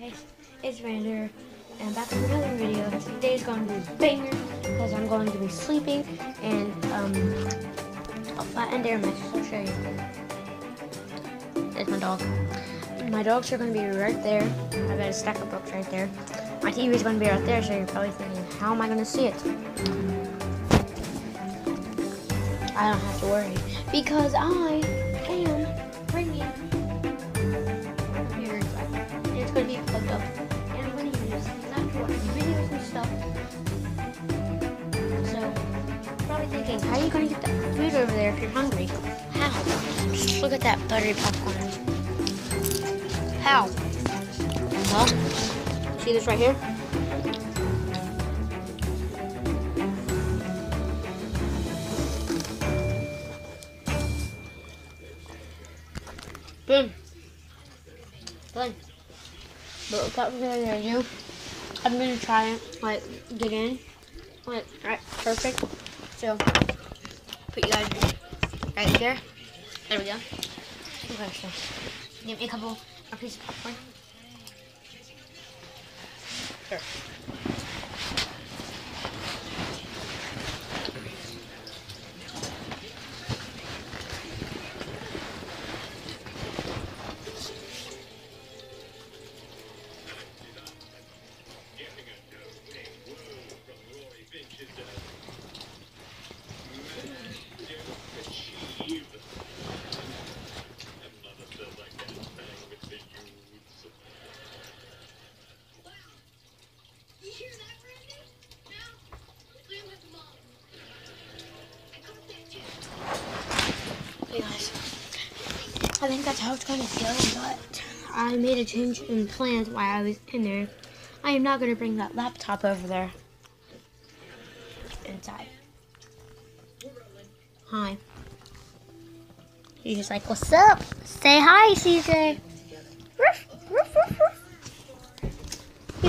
Hi, it's Rander, and back with another video. Today's going to be banger because I'm going to be sleeping, and um, I'll flatten their mix. I'll show you. There's my dog. My dogs are going to be right there. I've got a stack of books right there. My TV is going to be right there, so you're probably thinking, how am I going to see it? I don't have to worry because I am you're probably thinking, how are you going to get that food over there if you're hungry? How? Just look at that buttery popcorn. How? Well, see this right here? Boom. Done. But without further ado, I'm gonna try it, like, get in. Like, right, perfect. So, put you guys right here. There we go. Okay, so, give me a couple more pieces of popcorn. Sure. Guys, I think that's how it's gonna go, but I made a change in plans while I was in there. I am not gonna bring that laptop over there. Inside. Hi. He's just like, what's up? Say hi, CJ. Ruff, ruff, ruff, ruff.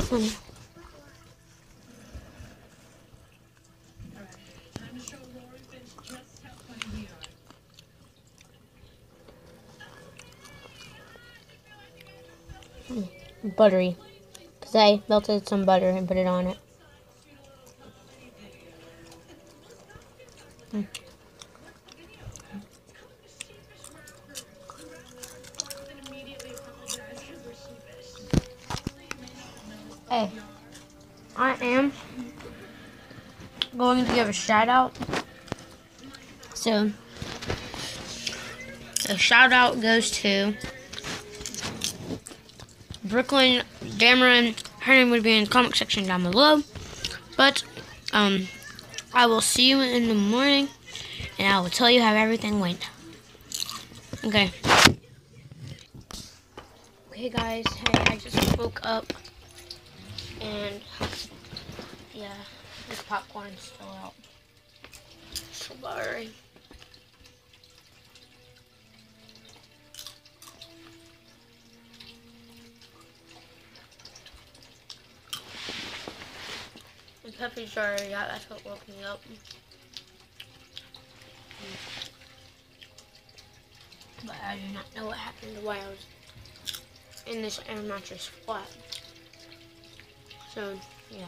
Funny. Buttery. Because I melted some butter and put it on it. Mm. Hey, I am going to give a shout out. So, a shout out goes to Brooklyn Dameron. Her name would be in the comment section down below. But um, I will see you in the morning, and I will tell you how everything went. Okay. Okay, guys. Hey, I just woke up, and yeah, this popcorn's still out. So puppies are already. That's what woke me up. But I do not know what happened while I was in this air mattress flat. So, yeah.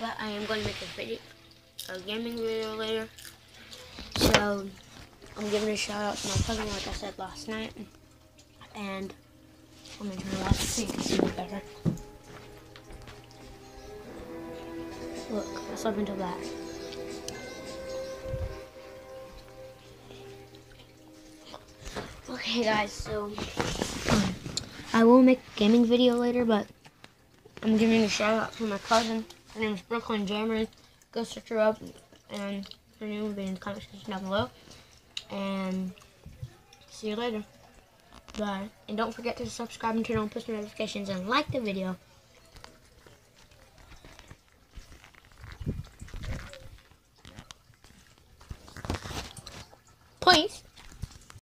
But I am going to make a video, a gaming video later. So, I'm giving a shout out to my cousin, like I said last night. And I'm going to turn it off so you can see better. Look, let's up into that. Okay, guys, so I will make a gaming video later, but I'm giving a shout out to my cousin. Her name is Brooklyn Jammer. Go search her up, and her name will be in the comment section down below. And see you later. Bye. And don't forget to subscribe and turn on post notifications and like the video.